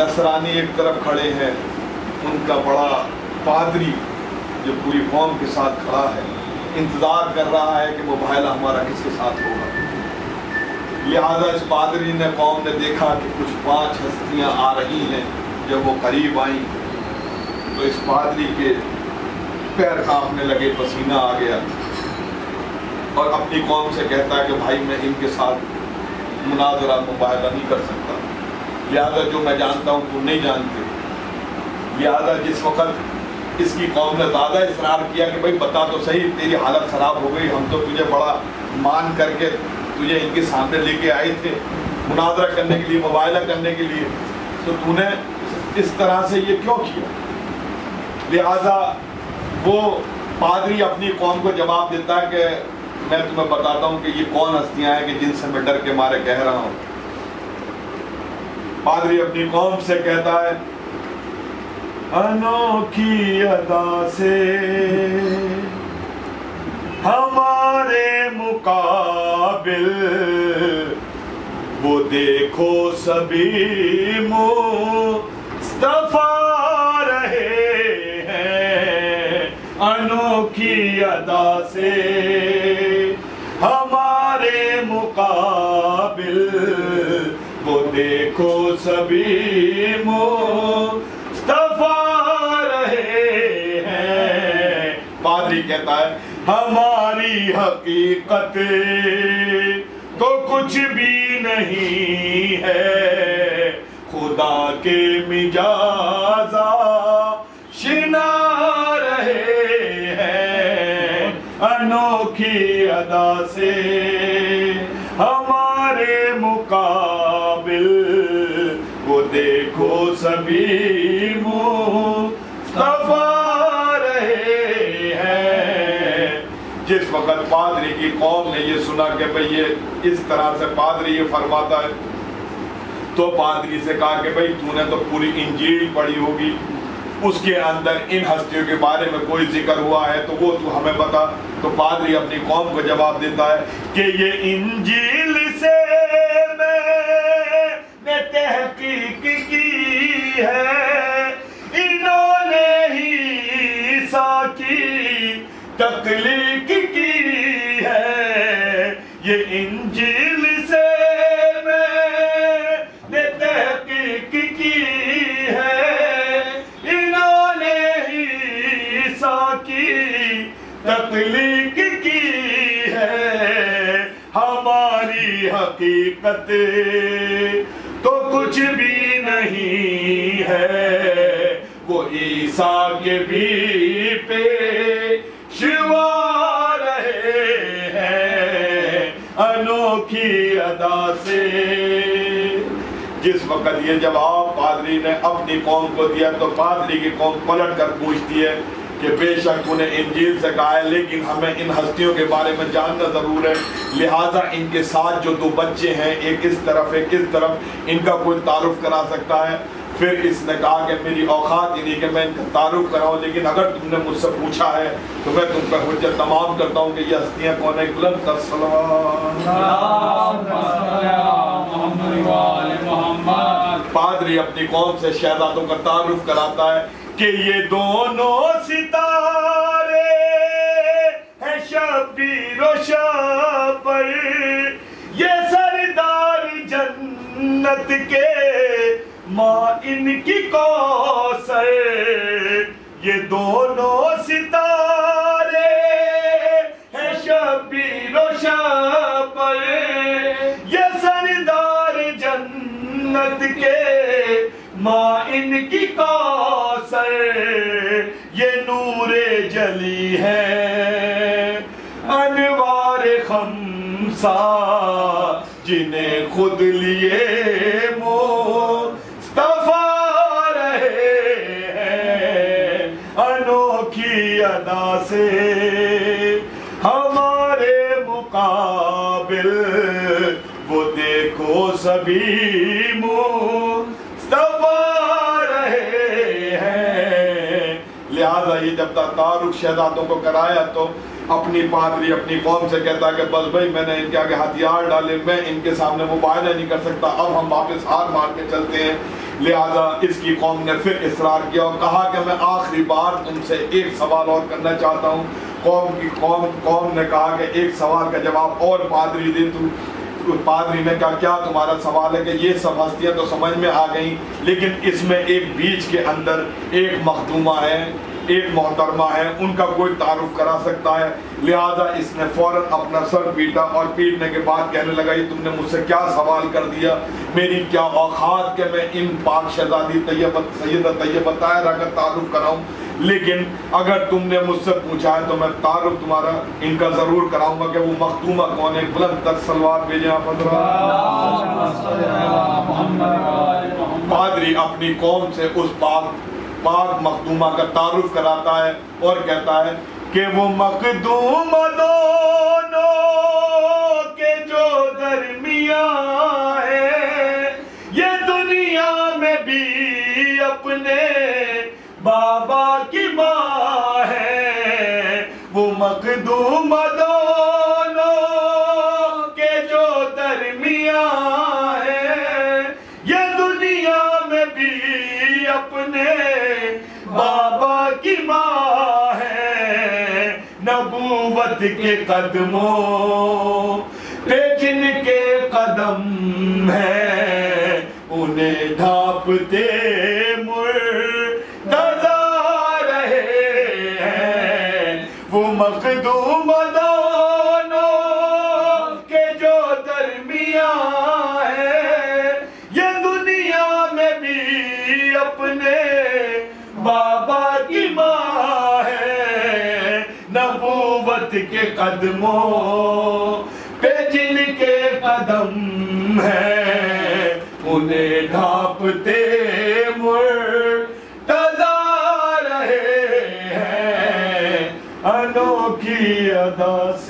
نصرانی ایک طرف کھڑے ہیں، ان کا بڑا پادری جو پوری قوم کے ساتھ کھڑا ہے، انتظار کر رہا ہے کہ وہ بھائلہ ہمارا کس کے ساتھ ہوگا۔ لہذا اس پادری نے، قوم نے دیکھا کہ کچھ پانچ ہستیاں آ رہی ہیں، جب وہ قریب آئیں تو اس پادری کے پیر کانپنے لگے، پسینہ آ گیا۔ اور اپنی قوم سے کہتا کہ بھائی میں ان کے ساتھ مناظرہ مباحلہ نہیں کر سکتا۔ لہذا جو میں جانتا ہوں، تم نہیں جانتے۔ لہذا جس وقت اس کی قوم نے زیادہ اصرار کیا کہ بھائی بتا تو صحیح، تیری حالت خراب ہو گئی، ہم تو تجھے بڑا مان کر کے تجھے ان کے سامنے لے کے آئے تھے، مناظرہ کرنے کے لیے مباحلہ کرنے کے لیے۔ تو تو نے اس طرح سے یہ کیوں کیا؟ لہذا وہ پادری اپنی قوم کو جواب دیتا ہے کہ میں تمہیں بتاتا ہوں کہ یہ کون ہستیاں ہیں کہ جن سے میں ڈر کے مارے، کہہ رہا ہوں۔ پادری اپنی قوم سے کہتا ہے، انوکھی ادا سے ہمارے مقابل وہ دیکھو سبھی مصطفیٰ رہے ہیں۔ انوکھی ادا سے ہمارے مقابل وہ دیکھو سبھی مصطفیٰ رہے ہیں۔ پادری کہتا ہے، ہماری حقیقت تو کچھ بھی نہیں ہے۔ خدا کے مجازہ شنا رہے ہیں۔ انوکھی ادا سے جس وقت پادری کی قوم نے یہ سنا کہ بھئی یہ اس طرح سے پادری یہ فرماتا ہے، تو پادری سے کہا کہ بھئی تو نے تو پوری انجیل پڑھی ہوگی۔ اس کے اندر ان ہستیوں کے بارے میں کوئی ذکر ہوا ہے تو وہ تو ہمیں بتا۔ تو پادری اپنی قوم کو جواب دیتا ہے کہ یہ انجیل سے میں نے تحقیق کی ہے۔ ہماری حقیقت تو کچھ بھی نہیں ہے۔ وہ عیسیٰ کے بھی پیشوا رہے ہیں انوکھی ادا سے۔ جس وقت یہ جواب پادری نے اپنی قوم کو دیا تو پادری کی قوم پلٹ کر پوچھتی ہے کہ بے شک انہیں انجیل سے کہا ہے لیکن ہمیں ان ہستیوں کے بارے میں جاننا ضرور ہے۔ لہٰذا ان کے ساتھ جو دو بچے ہیں ایک اس طرف ایک اس طرف ان کا کوئی تعارف کرا سکتا ہے۔ پھر اس نے کہا کہ میری اوقات ہی نہیں کہ میں ان کا تعارف کراؤں لیکن اگر تم نے مجھ سے پوچھا ہے تو میں تم پر حجت تمام کرتا ہوں کہ یہ ہستیاں کون ہیں۔ بلند تر پادری اپنی قوم سے شہزادوں کا تعارف کراتا ہے۔ کہ یہ دونوں ستارے ہیں شبیر و شاپر یہ سردار جنت کے ماں ان کی کوثر۔ یہ دونوں ستارے ہیں شبیر و شاپر یہ سردار جنت کے ماں ان کی کوثر یہ نور جلی ہے۔ انوار خمسا جنہیں خود لیے مصطفیٰ رہے ہیں۔ انوکھی ادا سے ہمارے مقابل، وہ دیکھو سبھی لہذا جب تعارف شہزادوں کو کرایا تو اپنی پادری، اپنی قوم سے کہتا کہ بس بھائی میں نے ان کے آگے ہتھیار ڈالے، میں ان کے سامنے مباہدہ نہیں کر سکتا، اب ہم واپس ہار مار کے چلتے ہیں۔ لہذا اس کی قوم نے پھر اصرار کیا اور کہا کہ میں آخری بار تم سے ایک سوال اور کرنا چاہتا ہوں۔ قوم کی قوم قوم نے کہا کہ ایک سوال کا جواب اور پادری دے۔ تو پادری نے کہا، کیا تمہارا سوال ہے کہ یہ سب ہستیاں تو سمجھ میں آ گئیں، لیکن اس میں ایک بیچ کے اندر ایک مخدومہ ہے۔ ایک محترمہ ہے ان کا کوئی تعارف کرا سکتا ہے۔ لہذا اس نے فوراً اپنا سر پیٹا اور پیٹنے کے بعد کہنے لگا یہ تم نے مجھ سے کیا سوال کر دیا؟ میری کیا اوقات کہ میں ان پاک شہزادی طیبت سیدہ طیبہ طاہرہ کا تعارف کراؤں؟ لیکن اگر تم نے مجھ سے پوچھا ہے تو میں تعارف تمہارا ان کا ضرور کراؤں گا کہ وہ مختومہ کون ہے۔ بلند تر سلوات بھیجیں آپ پادری اپنی قوم سے اس پاک پاک مخدومہ کا تعارف کراتا ہے اور کہتا ہے کہ وہ مخدوم دونوں کے جو درمیان ہے، یہ دنیا میں بھی اپنے بابا کی ماں ہے۔ وہ مخدوم کی ماں ہے نبوت کے قدموں پہ جن کے قدم ہے انہیں ڈھانپتے مرتضا رہے ہیں۔ وہ مخدوم دونوں کے جو درمیان ہے یہ دنیا میں بھی اپنے نبوت کے قدموں پہ جن کے قدم ہے انہیں ڈھانپتے مرتضا رہے ہیں۔ انوکھی ادا سے